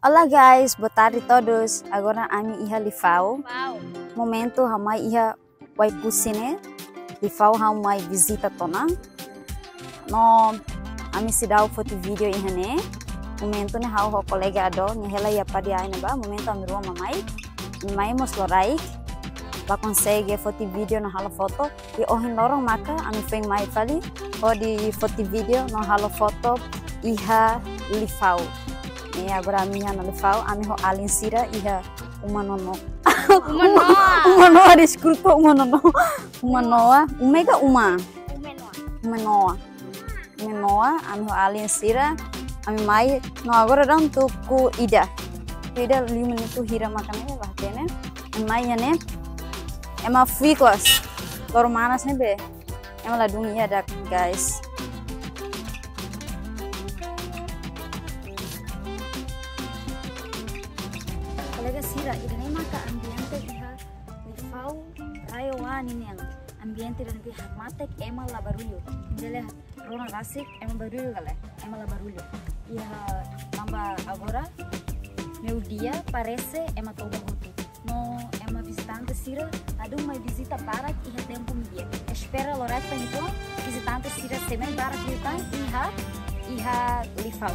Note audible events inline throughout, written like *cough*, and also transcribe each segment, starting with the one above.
Olá guys, boa tarde a todos. Agora ami iha lifau. Wow. Momento hamai iha wai pusine. Lifau hamai visita tona. No ami sidau foto video iha ne. Momento ne hau ho kolega ado ne hela ia padi ai ba. Momento ami rua mamai. Mai mos. Ba consegue foto video no halo foto. E ohin lorong maka ami feng mai fali. O di foto video no halo foto iha lifau. E agora a minha não fala, a minha alien sira iha uma nono. Umanoa. Uma noa, desculpa, uma nono. Uma noa, *laughs* uma. Umenoa. Uma noa. Uma noa, a minha alien sira. A minha mãe, não agora não tu ku ida. Ida lima tu hira makan ini lah tene. A mãe ne, ema fui kos. Loro manas ne be. Ema ladung iya dak guys. Colega Sira, idane maka ambiente iha lifau rayo wani yang ambiente dan iha matek ema la barulho. Dele rona rasik ema barulho gale, ema la barulho. Iha namba agora meu dia parece ema toda roto. No ema visitante Sira, adu mai visita para iha tempo dia. Espera loresta então visitante Sira semen para kita iha iha lifau.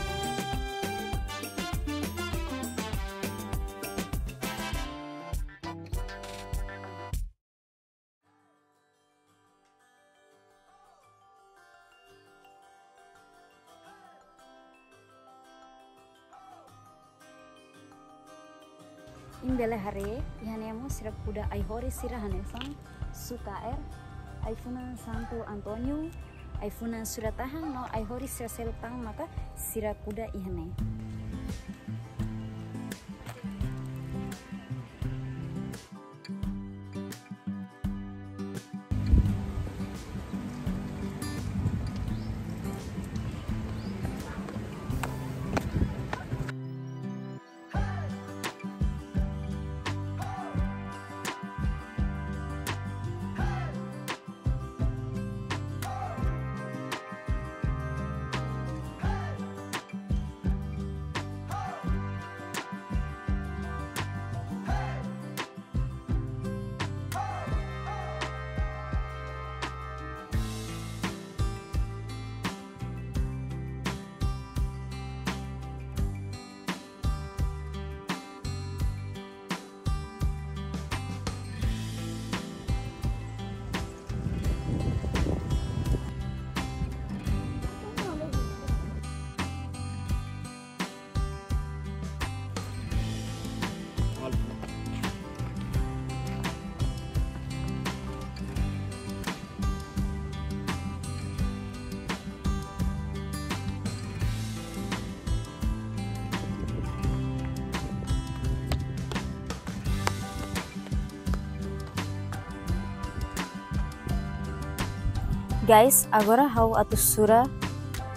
Imbele hare ihanemo sira kuda ai hori sira hanesang suka er ai santo Antonio ai funa suratahan no ai hori sira Guys, agora hau atu sura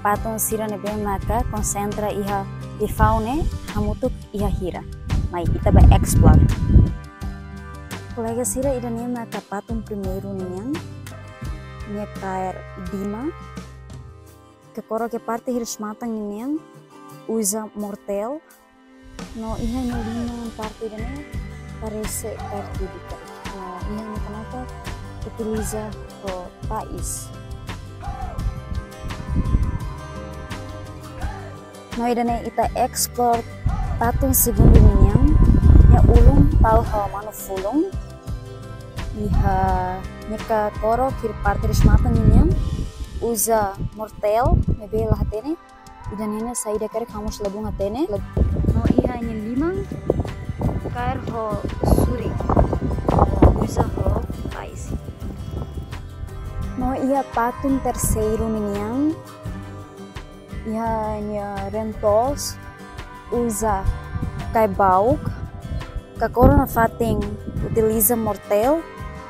patung sira nebe maka konsentra iha di faune hamutuk iha hira. Mai kita ba explore. Colega sira ida ne maka patung primeiro niang ne cair dima que coro que parte hirs matang niang usa mortel no iha no lima parte ida ne parece cartúdica. No iha ne kenapa utiliza o país. No idane ita explore patong segundo ninyang ya ulung tau hawa mano fulong iha nyeka koro kir parte ris mata ninyang usa mortel mebe lahatene idanene saida kare kamus labung hatene. No iha nyen limang kair ho suri. Usa ho pais no ia patung terceiro ninyang Iha rentos usa kai bauk kakoro na fating utiliza mortel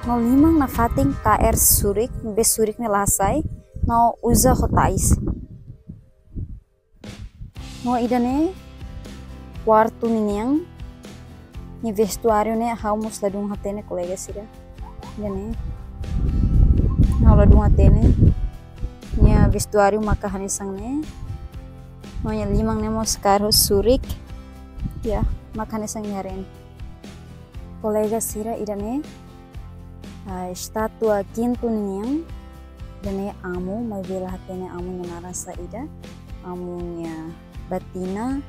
no limang na fating KR surik be surik ne lasai no usa hotais. No idane quarto ninyang ni vestuário ne hau mus ladung hatene colega sira. Idane hau ladung hatene nya vestuário maka hanisang ne Nonya limang nemo sekarang surik. Ya makanya sang yaren kolega sira idane uh, statua kintu niang dane amu mai bela hatene amu rasa ida. Amunya batina.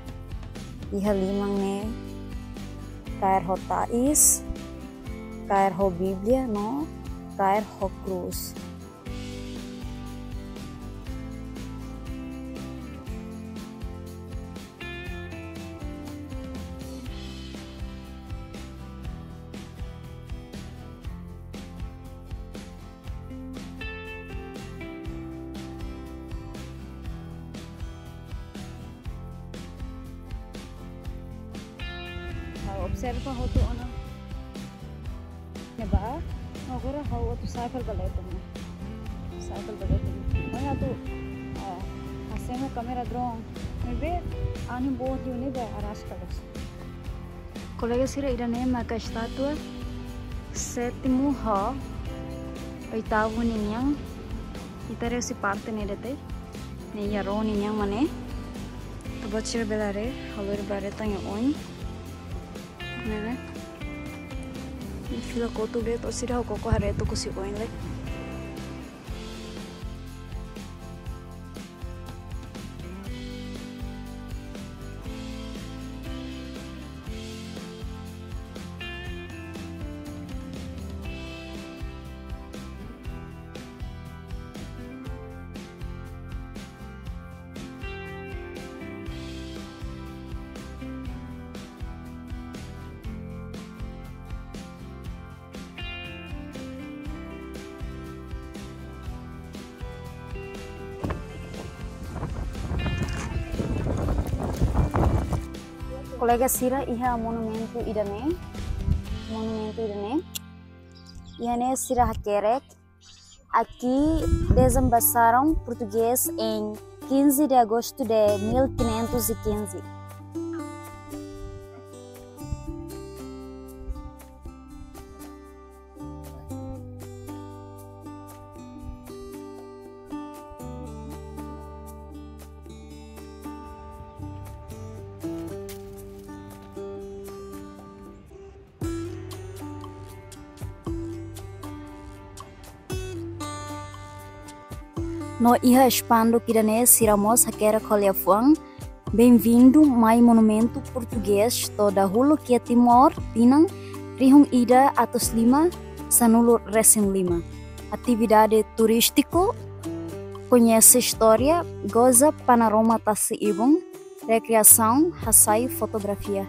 Iha limang ne kair hotais kair ho biblia no. Kair ho cruz observe how to ano ba ogura how to cycle baletong cycle baletong mana ya tu ah, hasemo ya kamera drone. Mebe ani bod yune ba arash kados colega sira irane maka estatua sétimo ró oitavo ninhang itare se parte nerete ne yaro ninhang mane. Tobachir belare halur bare tanya oin nene fila kotu le to sira ko ko hare to ko si oin le Colega Sira iha monumento idane. Monumento idane. Iane Sira Hakerek. Aqui desembaçaram português em 15 de agosto de 1515. No iha expando kirane siramos hakera fuang. Bem-vindo mai monumento português toda hulu que Timor, Pinang, Rihung Ida atos lima, Sanulo Resin lima. Atividade turístico, conhece história, goza panorama tasi ibung, recreação, hasai fotografia.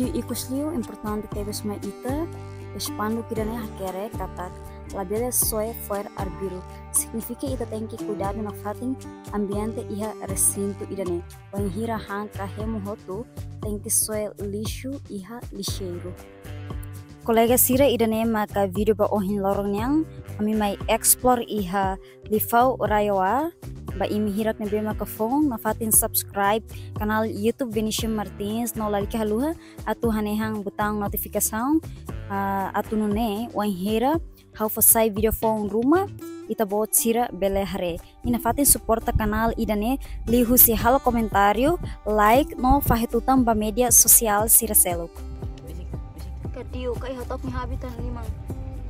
Video ikusliu importante teve sma ita, espando kirane hakere katak labele soe foer arbiru. Significa ita tem que cuidar no fating ambiente iha recinto irane. Wan hira hang kahemu hotu que soe lixo iha lixeiro. Kolega sira idane maka video ba ohin lorong yang kami mai explore iha lifau rayoa ba imi hirat na bema ka phone na fatin subscribe kanal YouTube Venetian Martins. No lali haluha atu hanehang butang notificação uh, atu nune wan hira. How fasai video phone ruma. Ita bot sira bele hare. Ina fatin suporta kanal idane lihu si hal komentario like no fahetutam ba media sosial sira selo. Kadio kai hatok mi habitan limang.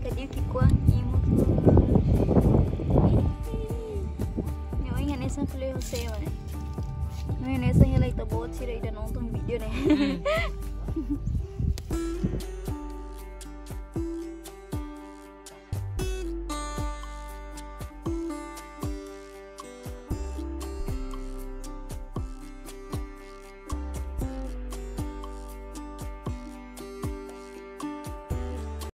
Kadio kikuan imut mayonnaise and flavor ಸೇವನೆ mayonnaise ಎಲ್ಲ ಆಯ್ತಾ ಬಹುತ್ ಸಿರ ಇದೆ ನೋಡ್ತಂಗ್ ಬಿದ್ಯೋನೆ